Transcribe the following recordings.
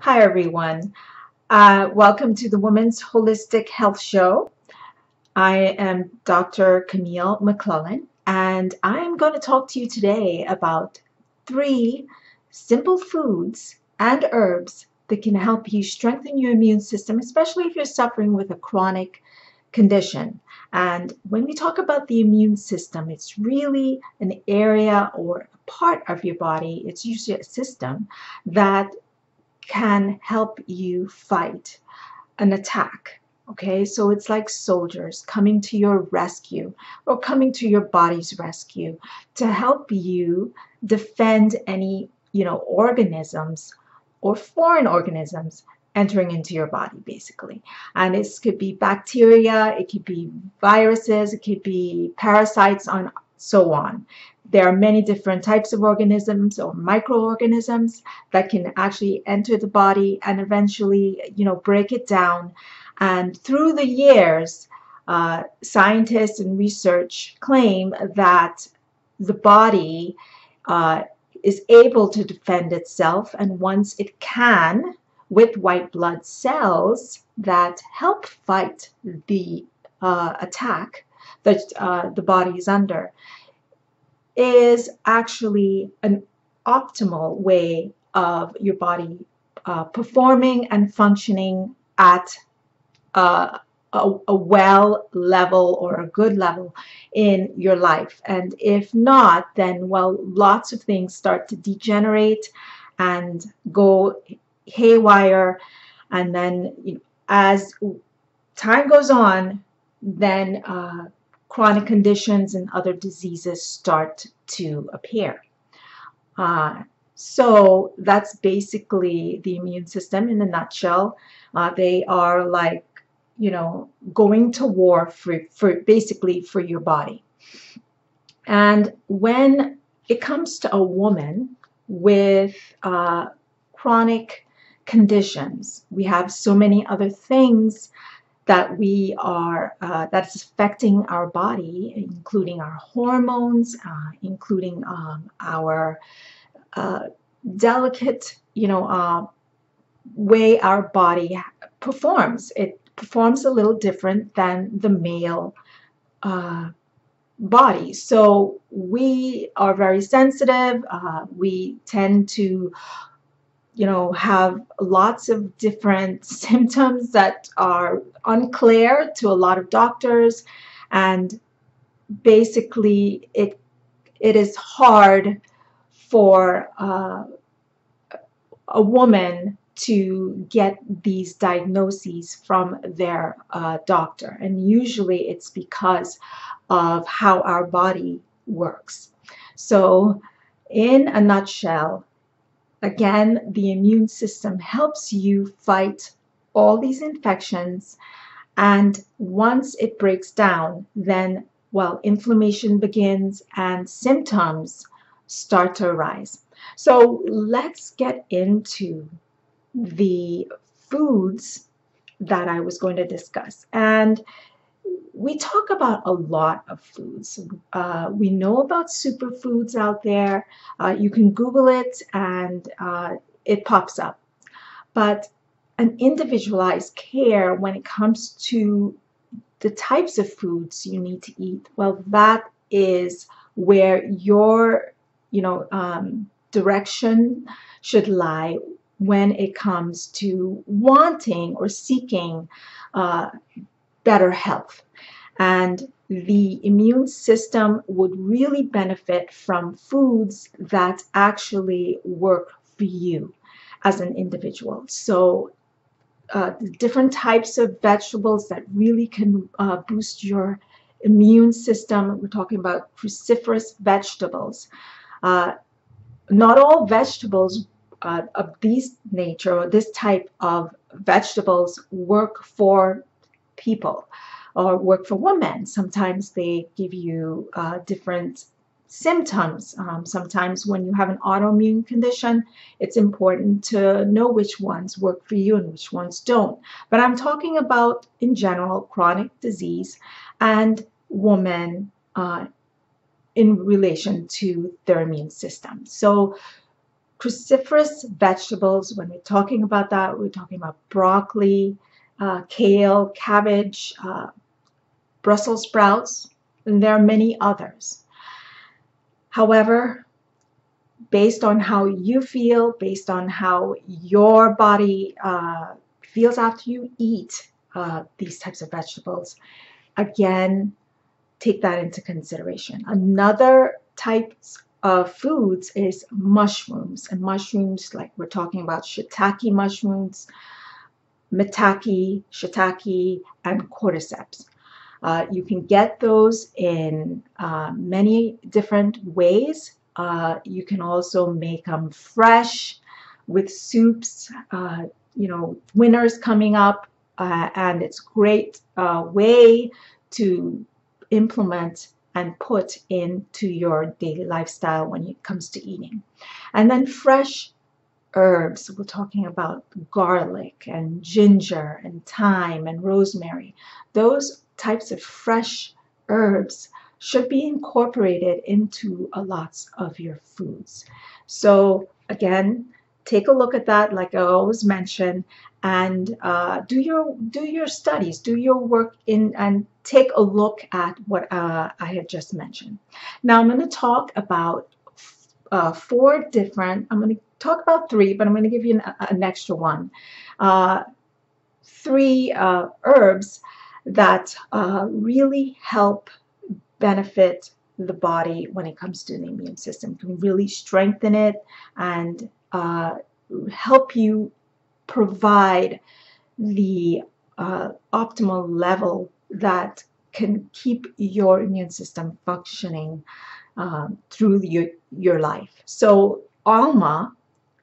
Hi, everyone. Uh, welcome to the Women's Holistic Health Show. I am Dr. Camille McClellan, and I'm going to talk to you today about three simple foods and herbs that can help you strengthen your immune system, especially if you're suffering with a chronic condition. And when we talk about the immune system, it's really an area or a part of your body, it's usually a system that can help you fight an attack. Okay, so it's like soldiers coming to your rescue or coming to your body's rescue to help you defend any, you know, organisms or foreign organisms entering into your body basically and this could be bacteria it could be viruses it could be parasites on so on there are many different types of organisms or microorganisms that can actually enter the body and eventually, you know, break it down. And through the years, uh, scientists and research claim that the body uh, is able to defend itself, and once it can, with white blood cells that help fight the uh, attack that uh, the body is under, is actually an optimal way of your body uh, performing and functioning at uh, a, a, well level or a good level in your life. And if not, then, well, lots of things start to degenerate and go haywire. And then, you know, as time goes on, then uh, chronic conditions and other diseases start to appear. Uh, so that's basically the immune system in a nutshell. Uh, they are like, you know, going to war for, for basically for your body. And when it comes to a woman with uh, chronic conditions, we have so many other things that we are uh, that's affecting our body, including our hormones, uh, including um, our uh, delicate, you know, uh, way our body performs. It performs a little different than the male uh, body. So we are very sensitive. Uh, we tend to you know, have lots of different symptoms that are unclear to a lot of doctors. And basically, it it is hard for uh, a woman to get these diagnoses from their uh, doctor. And usually it's because of how our body works. So, in a nutshell, Again, the immune system helps you fight all these infections. And once it breaks down, then, well, inflammation begins and symptoms start to arise. So let's get into the foods that I was going to discuss. And we talk about a lot of foods. Uh, we know about superfoods out there. Uh, you can Google it and uh, it pops up. But an individualized care when it comes to the types of foods you need to eat, well, that is where your, you know, um, direction should lie when it comes to wanting or seeking uh, better health. And the immune system would really benefit from foods that actually work for you as an individual. So uh, different types of vegetables that really can uh, boost your immune system. We're talking about cruciferous vegetables. Uh, not all vegetables uh, of these nature or this type of vegetables work for people or work for women. Sometimes they give you uh, different symptoms. Um, sometimes when you have an autoimmune condition, it's important to know which ones work for you and which ones don't. But I'm talking about, in general, chronic disease and women uh, in relation to their immune system. So cruciferous vegetables, when we're talking about that, we're talking about broccoli, uh, kale, cabbage, uh, Brussels sprouts, and there are many others. However, based on how you feel, based on how your body uh, feels after you eat uh, these types of vegetables, again, take that into consideration. Another types of foods is mushrooms and mushrooms like we're talking about shiitake mushrooms, maitake, shiitake, and cordyceps. Uh, you can get those in uh, many different ways. Uh, you can also make them fresh with soups. Uh, you know, winter's coming up, uh, and it's great uh, way to implement and put into your daily lifestyle when it comes to eating. And then fresh herbs. We're talking about garlic and ginger and thyme and rosemary. Those types of fresh herbs should be incorporated into a lots of your foods. So again, take a look at that like I always mention and uh, do your do your studies, do your work in and take a look at what uh, I had just mentioned. Now I'm going to talk about uh, four different, I'm going to talk about three, but I'm going to give you an, an extra one. Uh, three uh, herbs that uh, really help benefit the body when it comes to the immune system, can really strengthen it and uh, help you provide the uh, optimal level that can keep your immune system functioning um, through your, your life. So Alma,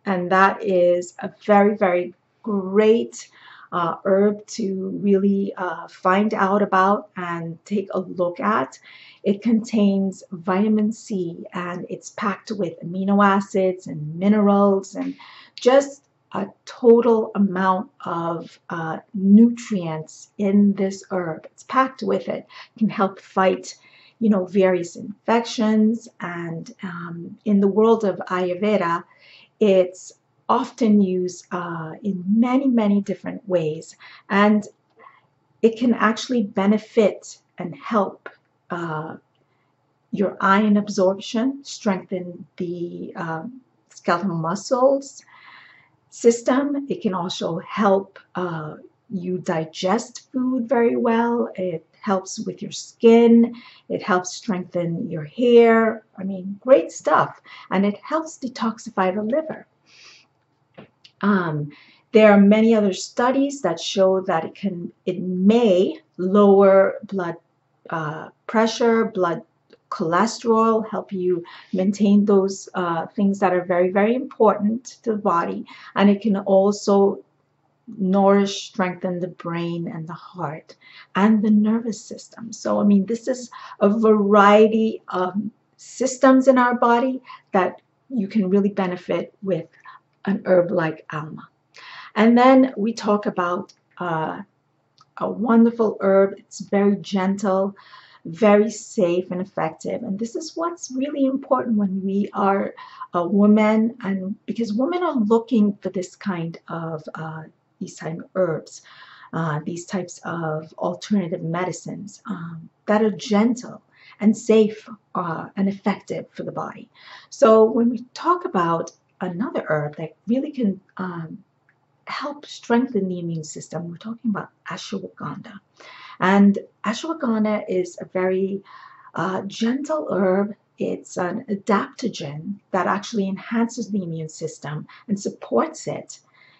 and that is a very, very great uh, herb to really uh, find out about and take a look at. It contains vitamin C and it's packed with amino acids and minerals and just a total amount of uh, nutrients in this herb. It's packed with it. it can help fight you know, various infections. And um, in the world of Ayurveda, it's often used uh, in many, many different ways. And it can actually benefit and help uh, your iron absorption, strengthen the um, skeletal muscles system. It can also help uh, you digest food very well. It helps with your skin. It helps strengthen your hair. I mean, great stuff. And it helps detoxify the liver. Um, there are many other studies that show that it can, it may lower blood uh, pressure, blood cholesterol, help you maintain those uh, things that are very, very important to the body. And it can also nourish, strengthen the brain and the heart and the nervous system. So, I mean, this is a variety of systems in our body that you can really benefit with an herb like Alma. And then we talk about uh, a wonderful herb. It's very gentle, very safe and effective. And this is what's really important when we are a woman and because women are looking for this kind of uh, these type of herbs, uh, these types of alternative medicines um, that are gentle and safe uh, and effective for the body. So when we talk about another herb that really can um, help strengthen the immune system, we're talking about ashwagandha. And ashwagandha is a very uh, gentle herb. It's an adaptogen that actually enhances the immune system and supports it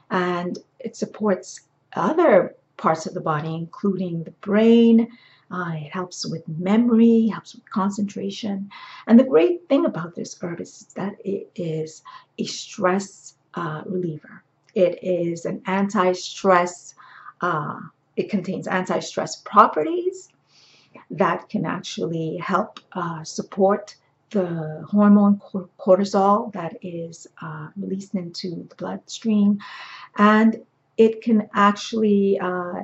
and it supports other parts of the body, including the brain. Uh, it helps with memory, helps with concentration. And the great thing about this herb is that it is a stress uh, reliever. It is an anti-stress, uh, it contains anti-stress properties that can actually help uh, support the hormone cortisol that is uh, released into the bloodstream and it can actually uh,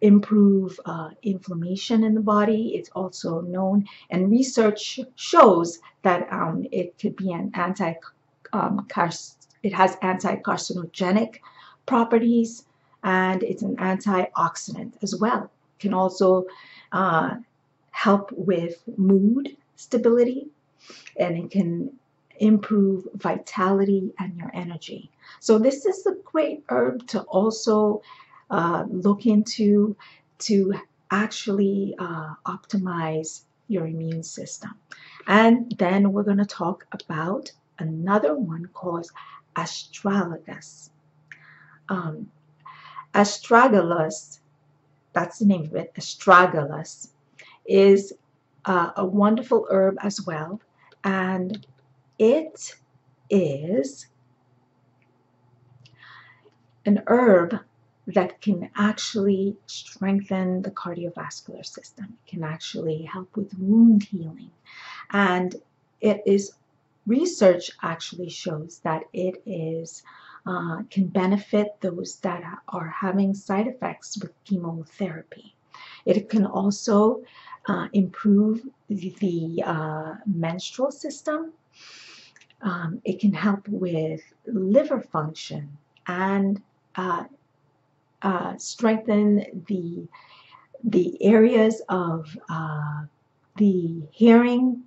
improve uh, inflammation in the body. It's also known, and research shows that um, it could be an anti um, it has anti-carcinogenic properties and it's an antioxidant as well. It can also uh, help with mood stability and it can improve vitality and your energy. So this is a great herb to also uh, look into to actually uh, optimize your immune system. And then we're going to talk about another one called astragalus. Um, astragalus, that's the name of it, astragalus, is uh, a wonderful herb as well. And it is an herb that can actually strengthen the cardiovascular system. It can actually help with wound healing. And it is research actually shows that it is uh, can benefit those that are having side effects with chemotherapy. It can also uh, improve the, the uh, menstrual system. Um, it can help with liver function and uh, strengthen the the areas of uh, the hearing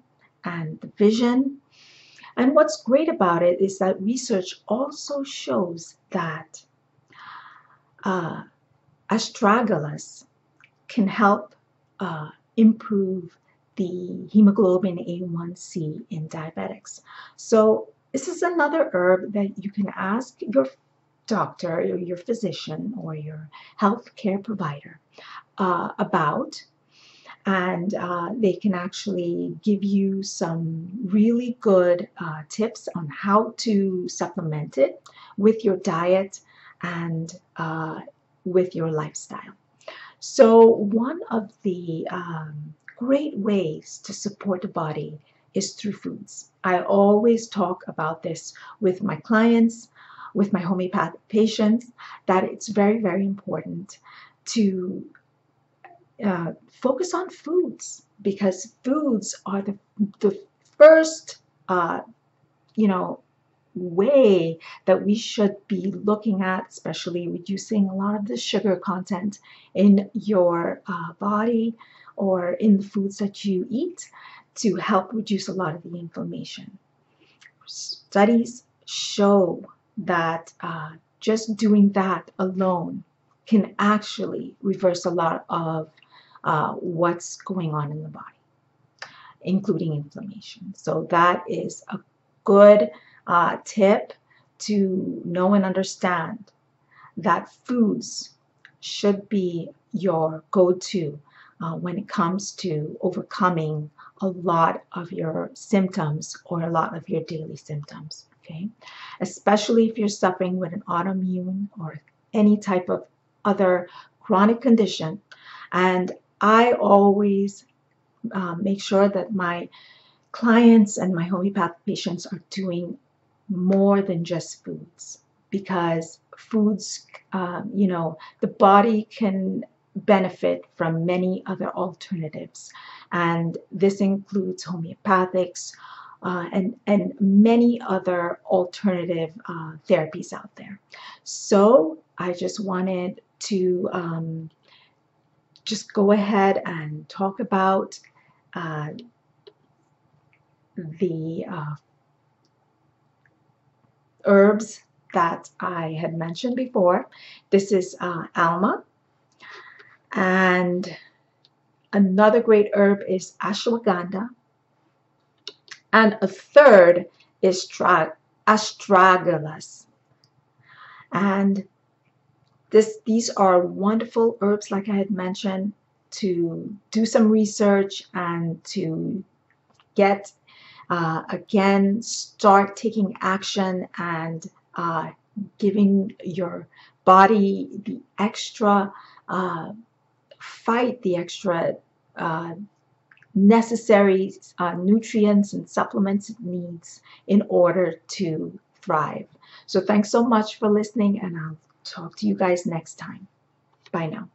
and the vision. And what's great about it is that research also shows that uh, astragalus can help uh, improve the hemoglobin A1C in diabetics. So this is another herb that you can ask your doctor or your physician or your health care provider uh, about and uh, they can actually give you some really good uh, tips on how to supplement it with your diet and uh, with your lifestyle. So one of the um, great ways to support the body is through foods. I always talk about this with my clients with my homeopathic patients that it's very, very important to uh, focus on foods because foods are the, the first, uh, you know, way that we should be looking at, especially reducing a lot of the sugar content in your uh, body or in the foods that you eat to help reduce a lot of the inflammation. Studies show that uh, just doing that alone can actually reverse a lot of uh, what's going on in the body, including inflammation. So that is a good uh, tip to know and understand that foods should be your go-to uh, when it comes to overcoming a lot of your symptoms or a lot of your daily symptoms okay? Especially if you're suffering with an autoimmune or any type of other chronic condition. And I always uh, make sure that my clients and my homeopath patients are doing more than just foods because foods, um, you know, the body can benefit from many other alternatives. And this includes homeopathics, uh, and, and many other alternative uh, therapies out there. So I just wanted to um, just go ahead and talk about uh, the uh, herbs that I had mentioned before. This is uh, Alma. And another great herb is ashwagandha and a third is astragalus. And this, these are wonderful herbs, like I had mentioned, to do some research and to get, uh, again, start taking action and uh, giving your body the extra uh, fight, the extra uh, necessary uh, nutrients and supplements it needs in order to thrive. So thanks so much for listening and I'll talk to you guys next time. Bye now.